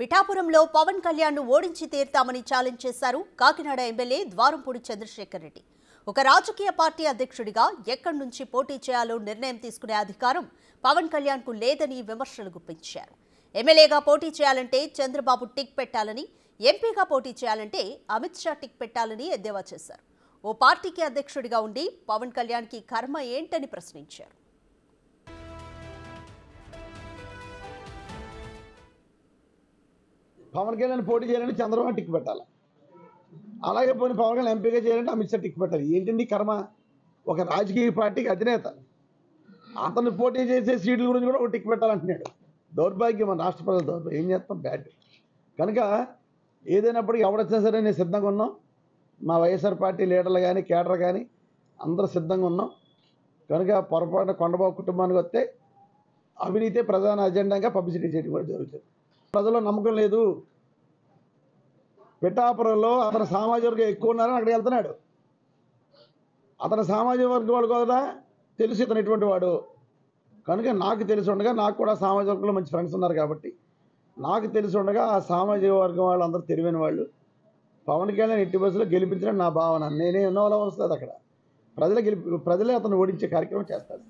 పిఠాపురంలో పవన్ కళ్యాణ్ను ఓడించి తీరుతామని ఛాలెంజ్ చేశారు కాకినాడ ఎమ్మెల్యే ద్వారంపూడి చంద్రశేఖర్ రెడ్డి. ఒక రాజకీయ పార్టీ అధ్యక్షుడిగా ఎక్కడి నుంచి పోటీ చేయాలో నిర్ణయం తీసుకునే అధికారం పవన్ కళ్యాణ్కు లేదని విమర్శలు గుప్పించారు. ఎమ్మెల్యేగా పోటీ చేయాలంటే చంద్రబాబు టిక్ పెట్టాలని ఎంపీగా పోటీ చేయాలంటే అమిత్ షా టిక్ పెట్టాలని ఎద్దేవా చేశారు. ఓ పార్టీకి అధ్యక్షుడిగా ఉండి పవన్ కళ్యాణ్కి కర్మ ఏంటని ప్రశ్నించారు. పవన్ కళ్యాణ్ పోటీ చేయాలంటే చంద్రబాబు టిక్ పెట్టాలి. అలాగే పోనీ పవన్ కళ్యాణ్ ఎంపీగా చేయాలంటే అమిత్ షా టిక్ పెట్టాలి. ఏంటండి కర్మ? ఒక రాజకీయ పార్టీకి అధినేత. అతను పోటీ చేసే సీట్ల గురించి కూడా ఒక టిక్ పెట్టాలంటున్నాడు. దౌర్భాగ్యం మన రాష్ట్ర ప్రజల దౌర్భాగ్యం. ఏం చేస్తాం? బ్యాడ్. కనుక ఏదైనప్పటికీ ఎవడొచ్చినా సరే నేను సిద్ధంగా ఉన్నాం. మా వైఎస్ఆర్ పార్టీ లీడర్లు కానీ కేడర్ కానీ అందరూ సిద్ధంగా ఉన్నాం. కనుక పొరపాటున కొండబాబు కుటుంబానికి వస్తే అవినీతి ప్రధాన అజెండాగా పబ్లిసిటీ చేయడం కూడా జరుగుతుంది. ప్రజల్లో నమ్మకం లేదు. పిఠాపురంలో అతని సామాజిక వర్గం ఎక్కువ ఉన్నారని అక్కడికి వెళ్తున్నాడు. అతని సామాజిక వర్గం వాడు కూడా తెలుసు ఇతను ఎటువంటి వాడు. కనుక నాకు తెలిసి ఉండగా నాకు కూడా సామాజిక వర్గంలో మంచి ఫ్రెండ్స్ ఉన్నారు కాబట్టి నాకు తెలిసి ఉండగా ఆ సామాజిక వర్గం వాళ్ళు అందరూ తెలివైన వాళ్ళు. పవన్ కళ్యాణ్ ఎట్టి బస్సులో గెలిపించడం నా భావన. నేనే ఇన్వాల్వ్ వస్తుంది అక్కడ. ప్రజలు గెలిపి ప్రజలే అతను ఓడించే కార్యక్రమం చేస్తారు.